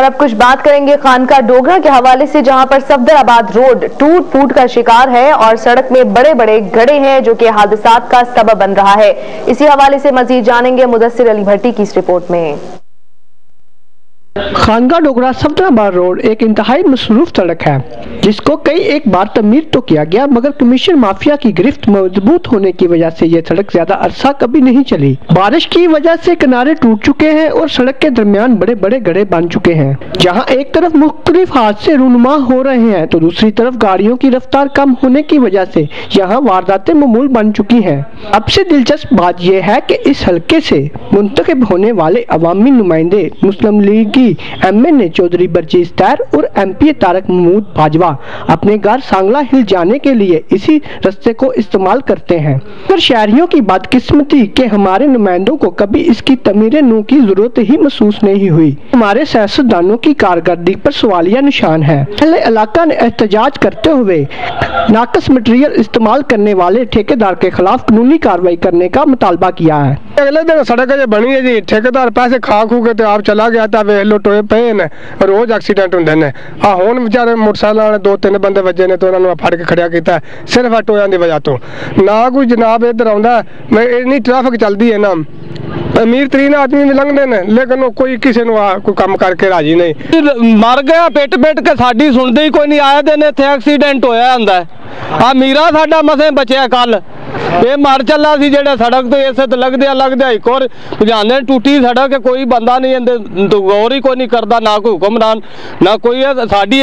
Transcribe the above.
اور اب کچھ بات کریں گے خانقاہ ڈوگرا کے حوالے سے، جہاں پر صفدر آباد روڈ ٹوٹ پھوٹ کا شکار ہے اور سڑک میں بڑے بڑے گڑے ہیں جو کہ حادثات کا سبب بن رہا ہے۔ اسی حوالے سے مزید جانیں گے مدثر علی بھٹی کی اس رپورٹ میں۔ خانگاہ ڈوگرا سفدرآباد روڈ ایک انتہائی مصروف سڑک ہے، جس کو کئی ایک بار تعمیر تو کیا گیا، مگر کمیشن مافیا کی گرفت مضبوط ہونے کی وجہ سے یہ سڑک زیادہ عرصہ کبھی نہیں چلی۔ بارش کی وجہ سے کنارے ٹوٹ چکے ہیں اور سڑک کے درمیان بڑے بڑے گڑے بن چکے ہیں۔ جہاں ایک طرف مختلف حادثے رونما ہو رہے ہیں، تو دوسری طرف گاڑیوں کی رفتار کم ہونے کی وجہ سے یہاں وارداتیں معمول بن چکی ہیں۔ اب سے دلچسپ بات یہ ہے کہ اس حلقے سے منتخب ہونے والے عوامی نمائندے مسلم لیگ کی M N A Chaudhry Barjees Tahir اور ایم پی تارک محمود باجوہ اپنے گھر سانگلہ ہل جانے کے لیے اسی رستے کو استعمال کرتے ہیں۔ پر شہریوں کی بدقسمتی کہ ہمارے نمائندوں کو کبھی اس کی تعمیر نو کی ضرورت ہی محسوس نہیں ہوئی، ہمارے سیاستدانوں کی کارکردگی پر سوالیہ نشان ہے اہل علاقہ نے احتجاج کرتے ہوئے ناقص مٹیریل استعمال کرنے والے ٹھیکیدار کے خلاف قانونی کاروائی کرنے کا مطالبہ کیا ہے۔ اگلے دن سڑک جو بنی ہے جی ٹھیکیدار پیسے کھا کھو کے آپ چلا گیا تا ਕਿਲੋ ਟੋਏ ਪਏ ਨੇ, ਰੋਜ਼ ਐਕਸੀਡੈਂਟ ਹੁੰਦੇ ਨੇ। ਆ ਹੁਣ ਵਿਚਾਰੇ ਮੋਟਰਸਾਈਕਲ ਵਾਲੇ ਦੋ ਤਿੰਨ ਬੰਦੇ ਵੱਜੇ ਨੇ ਤੇ ਉਹਨਾਂ ਨੂੰ ਫੜ ਕੇ ਖੜਿਆ ਕੀਤਾ, ਸਿਰਫ ਆ ਟੋਇਆਂ ਦੀ ਵਜ੍ਹਾ ਤੋਂ। ਨਾ ਕੋਈ ਜਨਾਬ ਇੱਧਰ ਆਉਂਦਾ, ਮੈਂ ਇੰਨੀ ਟ੍ਰੈਫਿਕ ਚੱਲਦੀ ਹੈ ਨਾ, ਅਮੀਰ ਤਰੀਨ ਆਦਮੀ ਵੀ ਲੰਘਦੇ ਨੇ, ਲੇਕਿਨ ਉਹ ਕੋਈ ਕਿਸੇ ਨੂੰ ਕੋਈ ਕੰਮ ਕਰਕੇ ਰਾਜੀ ਨਹੀਂ। ਮਰ ਗਿਆ ਪਿੱਟ ਪਿੱਟ ਕੇ ਸਾਡੀ ਸੁਣਦੇ ਹੀ ਕੋਈ ਨਹੀਂ ਆਇਆ ਦੇ ਨੇ ਇੱਥੇ ਐਕਸੀਡੈਂਟ ਹੋਇਆ ਹੁੰਦਾ। ਆ ਮੀਰਾ ਸਾਡਾ ਮਸੇ ਬਚਿਆ ਕੱਲ ਇਹ ਮਰ ਚੱਲਾ ਸੀ ਜਿਹੜਾ ਸੜਕ ਤੇ ਇਸੇ ਤੇ ਲੱਗਦਿਆ ਲੱਗਦਿਆ ਇੱਕ ਹੋਰ ਭਜਾਨੇ ਟੁੱਟੀ ਸੜਕ ਕੋਈ ਬੰਦਾ ਨਹੀਂ ਇਹਦੇ ਗੌਰ ਹੀ ਕੋਈ ਨਹੀਂ ਕਰਦਾ ਨਾ ਕੋਈ ਹੁਕਮਰਾਨ ਨਾ ਕੋਈ ਸਾਡੀ